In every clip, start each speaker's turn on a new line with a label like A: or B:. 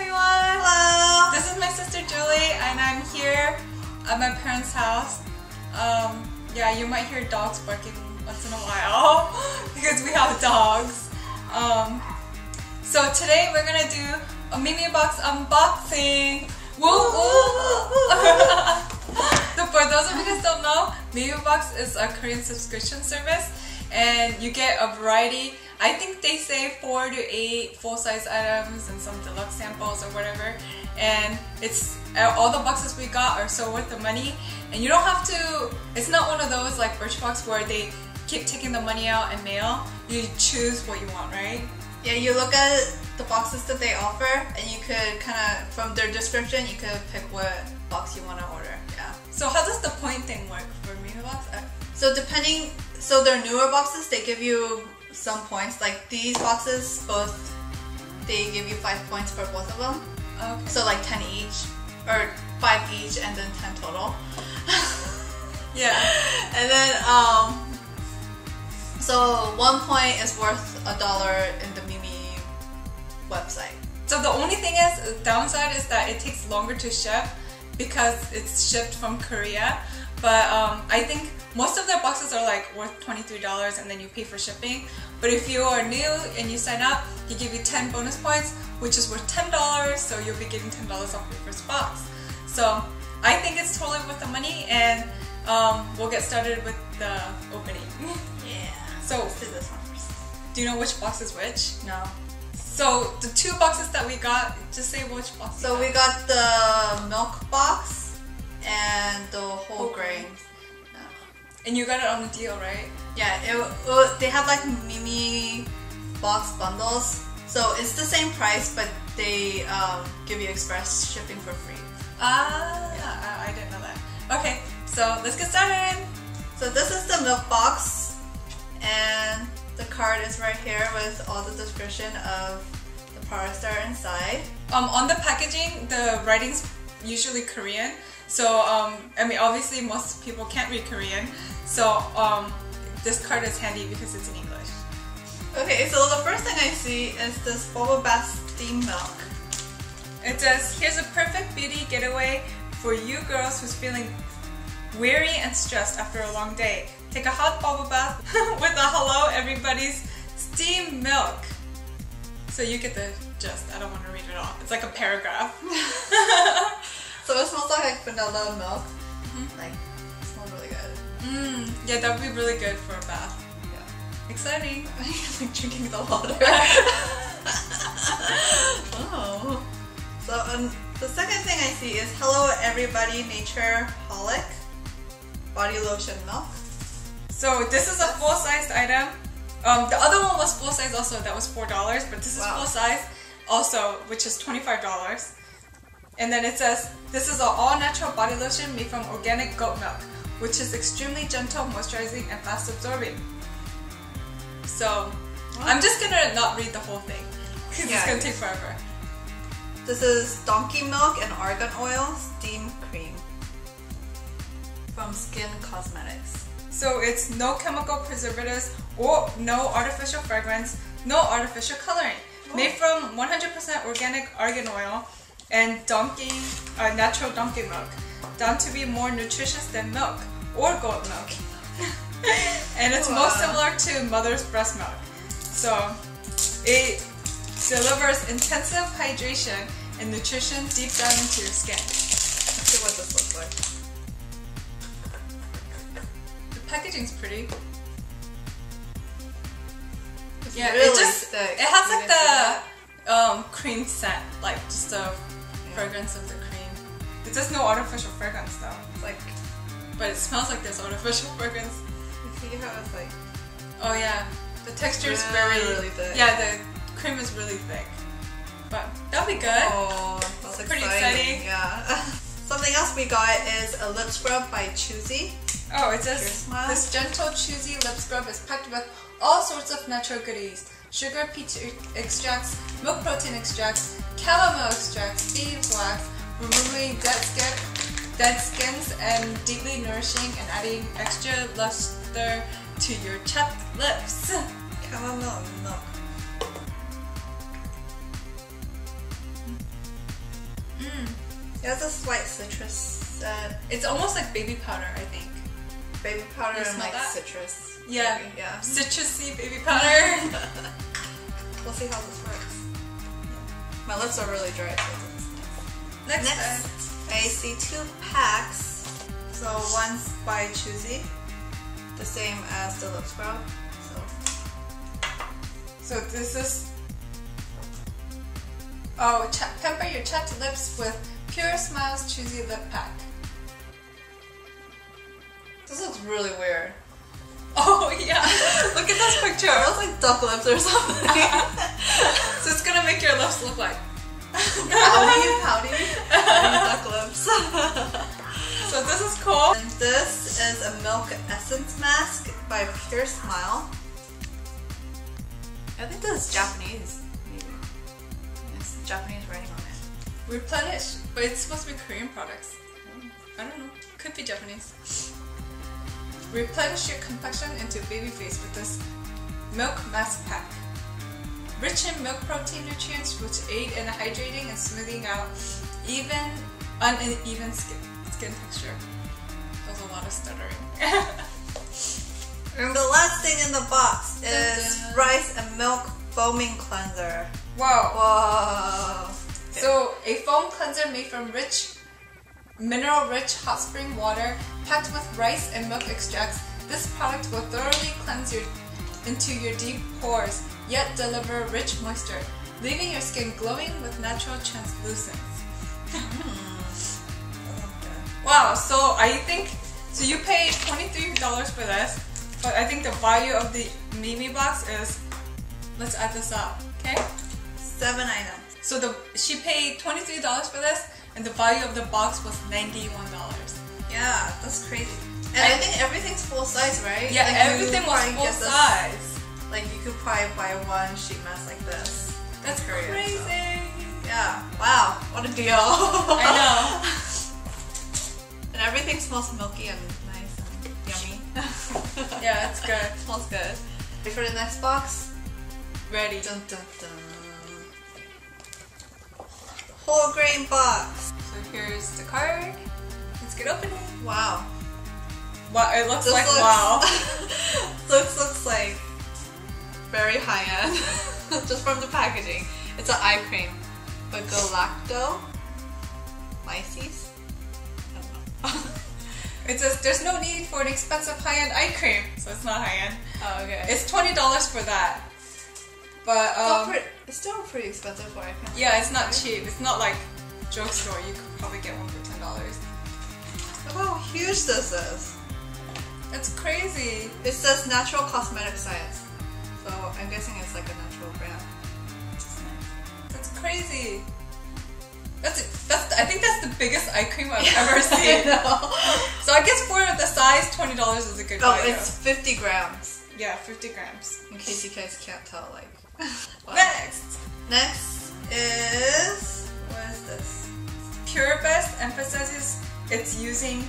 A: everyone!
B: Hello!
A: This is my sister Julie, and I'm here at my parents' house. Um, yeah, you might hear dogs barking once in a while because we have dogs. Um, so today we're gonna do a Memebox unboxing. Woo woo! so for those of you guys don't know, Memebox is a Korean subscription service, and you get a variety. I think they say four to eight full-size items and some deluxe samples or whatever. And it's all the boxes we got are so worth the money. And you don't have to. It's not one of those like Birchbox where they keep taking the money out and mail. You choose what you want, right?
B: Yeah, you look at the boxes that they offer, and you could kind of, from their description, you could pick what box you want to order. Yeah.
A: So how does the point thing work for Memebox? Uh,
B: So depending, so their newer boxes, they give you some points. Like these boxes, both, they give you five points for both of them.
A: Okay.
B: So like 10 each, or five each, and then 10 total.
A: Yeah.
B: and then, um, so one point is worth a dollar in the Mimi website.
A: So the only thing is, downside is that it takes longer to ship because it's shipped from Korea. But um, I think most of their boxes are like worth $23 and then you pay for shipping. But if you are new and you sign up, he give you 10 bonus points, which is worth $10. So you'll be getting $10 off your first box. So I think it's totally worth the money and um, we'll get started with the opening.
B: Yeah.
A: So
B: Let's do this one first.
A: do you know which box is which?
B: No.
A: So the two boxes that we got, just say which box.
B: So we got the milk box and the whole
A: Whole
B: grain.
A: And you got it on a deal, right?
B: Yeah, it, it, they have like mini box bundles. So it's the same price, but they um, give you express shipping for free.
A: Ah, I, I didn't know that. Okay, so let's get started.
B: So this is the milk box, and the card is right here with all the description of the products that are inside.
A: Um, on the packaging, the writing's usually Korean. So, um, I mean, obviously most people can't read Korean. So, um, this card is handy because it's in English.
B: Okay, so the first thing I see is this Boba Bath steam milk.
A: It says, here's a perfect beauty getaway for you girls who's feeling weary and stressed after a long day. Take a hot bubble bath with a hello everybody's steam milk. So you get the gist. I don't want to read it all. It's like a paragraph.
B: So it smells like vanilla milk. Like, it smells really good.
A: Mmm, yeah, that would be really good for a bath.
B: Yeah.
A: Exciting.
B: I think it's like drinking the water. oh. So um, the second thing I see is Hello Everybody Nature Holic Body Lotion Milk.
A: So this is a full-sized item. Um, the other one was full-size also, that was $4, but this is
B: Wow.
A: full-size also, which is $25. And then it says, this is an all-natural body lotion made from organic goat milk, which is extremely gentle, moisturizing, and fast-absorbing. So, I'm just gonna not read the whole thing, because
B: Yeah.
A: it's gonna take forever.
B: This is Donkey Milk and Argan Oil Steam Cream from Skin Cosmetics.
A: So it's no chemical preservatives or no artificial fragrance, no artificial coloring. Made from 100% organic argan oil and donkey, uh, natural donkey milk, down to be more nutritious than milk or goat milk. and it's most similar to mother's breast milk. So it delivers intensive hydration and nutrition deep down into your skin.
B: Let's see what this looks like.
A: The packaging's pretty.
B: It's
A: Yeah,
B: really
A: it just
B: thick.
A: it has like the um, cream scent, like just the fragrance of the cream. It says no artificial fragrance though,
B: It's like,
A: but it smells like there's artificial fragrance.
B: you see how it's like,
A: Oh yeah, the texture is
B: Really,
A: very
B: really thick.
A: Yeah, the cream is really thick, but that'll be good.
B: oh, that's
A: It's pretty
B: exciting.
A: exciting.
B: Yeah. Something else we got is a lip scrub by Choosy.
A: Oh, it says
B: Your smile.
A: this gentle, choosy lip scrub is packed with all sorts of natural goodies: sugar, peach extracts, milk protein extracts, chamomile extracts, beeswax, removing dead skin, dead skins, and deeply nourishing and adding extra luster to your chapped lips.
B: Chamomile milk. It has a slight citrus uh,
A: It's almost like baby powder, I think.
B: baby powder and like
A: that?
B: citrus.
A: Yeah.
B: maybe, yeah.
A: Citrusy baby powder.
B: We'll see how this works. My lips are really dry. So this is nice.
A: Next,
B: Next, uh, I see two packs. So one's by Choosy, the same as the lip scrub. So
A: So this is oh, pamper your chapped lips with Pure Smiles Choosy Lip Pack.
B: this looks really weird.
A: Oh yeah, look at this picture.
B: It looks like duck lips or something.
A: So it's gonna make your lips look like.
B: pouty, pouty, duck lips.
A: So this is cool.
B: and this is a milk essence mask by Pure Smile. I think this is Japanese. Maybe. It's Japanese writing on it.
A: Replenish, but it's supposed to be Korean products. I don't know. Could be Japanese. Replenish your complexion into baby face with this milk mask pack. Rich in milk protein nutrients which aid in hydrating and smoothing out even uneven skin, skin texture. That was a lot of stuttering.
B: And the last thing in the box is
A: Dun-dun.
B: rice and milk foaming cleanser.
A: wow.
B: Whoa.
A: So, a foam cleanser made from rich, mineral-rich hot spring water packed with rice and milk extracts. This product will thoroughly cleanse your into your deep pores, yet deliver rich moisture, leaving your skin glowing with natural translucence. Hmm. Wow, so I think so you paid $23 for this, but I think the value of the Memebox is let's add this up, okay?
B: Seven items.
A: So the she paid twenty three dollars for this, and the value of the box was ninety one dollars.
B: Yeah, that's crazy. And I,
A: I-
B: think everything's full size, right?
A: Yeah,
B: Like,
A: everything was full size.
B: Like you could probably buy one sheet mask like this.
A: That's
B: so-
A: crazy.
B: Yeah. Wow. What a deal.
A: I know.
B: And everything smells milky and nice and yummy.
A: Yeah, it's good.
B: smells good. Ready for the next box?
A: Ready.
B: Dun dun dun. Whole grain box.
A: So here's the card. Let's get opening.
B: Wow.
A: Wow, it looks
B: This
A: like
B: looks,
A: wow.
B: looks looks like very high end, just from the packaging. It's an eye cream, but galacto myces. I don't know.
A: It says there's no need for an expensive high end eye cream, so it's not high end.
B: oh, okay.
A: It's twenty dollars for that. But
B: still
A: um,
B: pretty, it's still pretty expensive for eye cream.
A: yeah, it's not cheap. It's not like drugstore. You could probably get one for ten dollars.
B: Look how huge this is.
A: It's crazy.
B: It says natural cosmetic science,
A: That's that's. I think that's the biggest eye cream I've ever seen. So I guess for the size, twenty dollars is a good
B: Oh,
A: value.
B: it's 50 grams.
A: yeah, fifty grams.
B: In case you guys can't tell, like. Wow.
A: Next,
B: Next is what is this?
A: Pure Best emphasizes it's using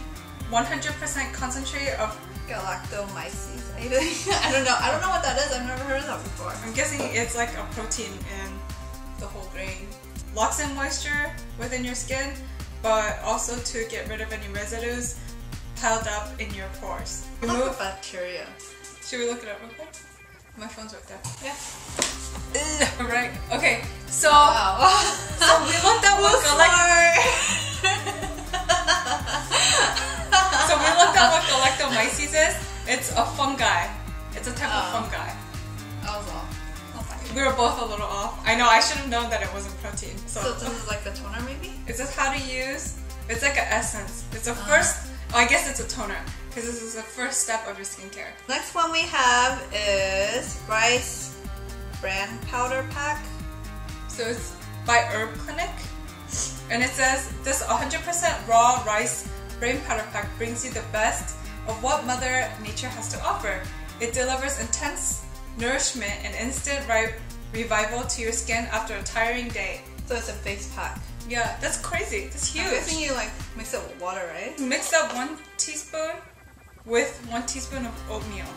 A: 100% concentrate of.
B: Galactomyces. I. I don't know. I don't know what that is. I've never heard of that before.
A: I'm guessing it's like a protein in the whole grain. Locks in moisture within your skin, but also to get rid of any residues piled up in your pores. Remove.
B: at bacteria.
A: Should we look it up real quick? My phone's right there.
B: Yeah.
A: Ugh, right. Okay. So,
B: Wow.
A: so we looked up what so we looked up what galactomyces is. It's a fungi. We were both a little off. I know. I should have known that it wasn't protein. So,
B: So this is like the toner, maybe?
A: it says how to use. It's like an essence. It's a
B: Uh-huh.
A: first. Oh, I guess it's a toner because this is the first step of your skincare.
B: Next one we have is rice bran powder pack.
A: So it's by Herb Clinic. And it says this 100% raw rice brain powder pack brings you the best of what Mother Nature has to offer. It delivers intense nourishment and instant revival to your skin after a tiring day.
B: So it's a face pack.
A: Yeah, that's crazy. That's huge.
B: I'm guessing you like mix it with water, right?
A: Mix up one teaspoon with one teaspoon of oatmeal.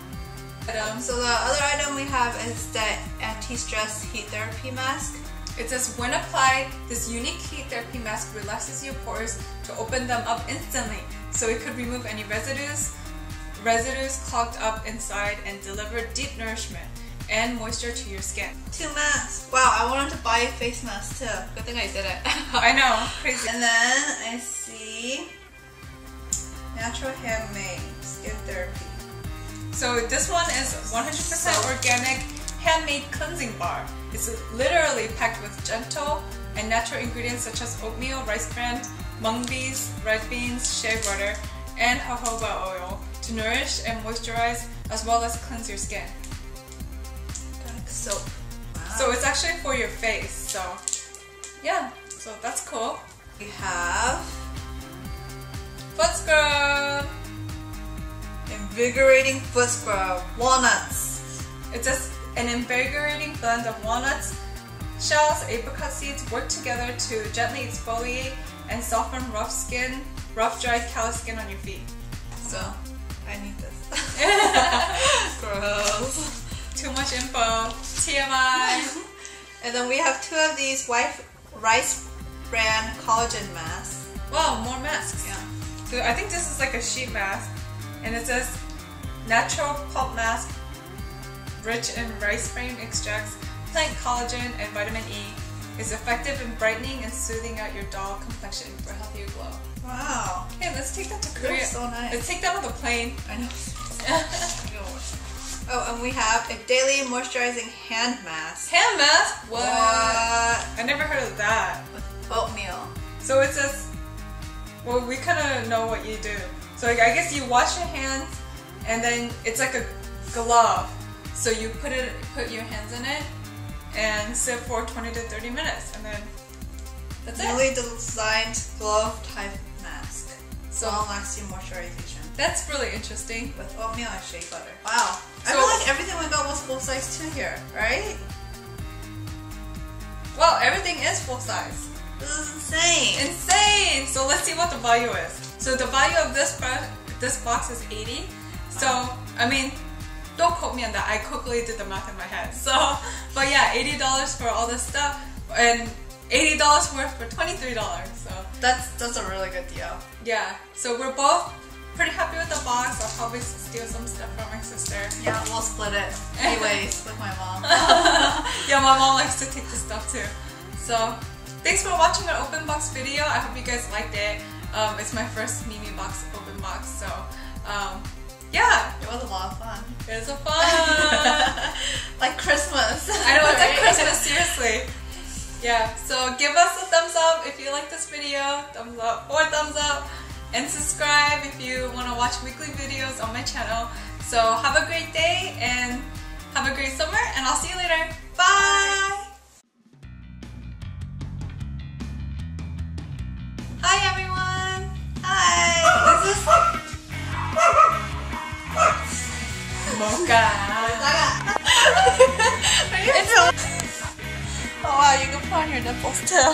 A: But, um,
B: So the other item we have is the anti-stress heat therapy mask.
A: It says when applied, this unique heat therapy mask relaxes your pores to open them up instantly, so it could remove any residues, residues clogged up inside and deliver deep nourishment and moisture to your skin.
B: Two masks. Wow, I wanted to buy a face mask too. Good thing I did it.
A: I know, crazy.
B: And then I see natural handmade skin therapy.
A: So this one is 100% organic handmade cleansing bar. It's literally packed with gentle and natural ingredients such as oatmeal, rice bran, mung beans, red beans, shea butter, and jojoba oil to nourish and moisturize as well as cleanse your skin.
B: Like soap. Wow.
A: So it's actually for your face. So yeah, so that's cool.
B: we have
A: Foot scrub.
B: invigorating foot scrub. Walnuts.
A: It's just an invigorating blend of walnuts, shells, apricot seeds work together to gently exfoliate and soften rough skin, rough dried callous skin on your feet.
B: So I need this. Gross.
A: Too much info. TMI.
B: And then we have two of these white rice bran collagen masks.
A: Wow, more masks.
B: Yeah.
A: So I think this is like a sheet mask, and it says natural pulp mask, rich in rice bran extracts, plant collagen, and vitamin E. Is effective in brightening and soothing out your dull complexion for healthier glow.
B: Wow.
A: Hey, let's take that to Korea.
B: so nice.
A: Let's take that on the plane.
B: I know. Oh, and we have a daily moisturizing hand mask.
A: Hand mask? What?
B: What?
A: I never heard of that.
B: With oatmeal.
A: So it says, well, we kind of know what you do. So I guess you wash your hands, and then it's like a glove. So you put it, put your hands in it, and sit for 20 to 30 minutes, and then that's it.
B: Newly designed glove.
A: So-
B: Long lasting moisturization.
A: That's really interesting.
B: With oatmeal and shea butter. Wow. I feel like everything we got was full size too here, right?
A: Well, everything is full size.
B: This is insane.
A: Insane! So let's see what the value is. So the value of this this box is 80. So uh-huh. I mean, don't quote me on that. I quickly did the math in my head. So, but yeah, eighty dollars for all this stuff, and eighty dollars worth for twenty three dollars. So
B: That's that's a really good deal.
A: yeah. So we're both pretty happy with the box. I'll probably steal some stuff from my sister.
B: Yeah, we'll split it anyways with my mom.
A: yeah, my mom likes to take the stuff too. So, thanks for watching our open box video. I hope you guys liked it. Um, it's my first Memebox open box, so um, yeah,
B: It was a lot of fun.
A: it was a fun.
B: like Christmas.
A: I know it's like? Christmas, seriously. Yeah, so give us a thumbs up if you like this video, thumbs up or thumbs up, and subscribe if you want to watch weekly videos on my channel. So have a great day and have a great summer, and I'll see you later. Bye!
B: Your nipples too.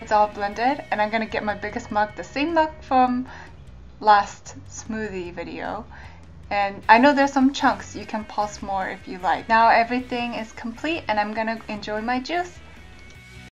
A: It's all blended and I'm gonna get my biggest mug, the same mug from last smoothie video. And I know there's some chunks, you can pulse more if you like. Now everything is complete and I'm gonna enjoy my juice.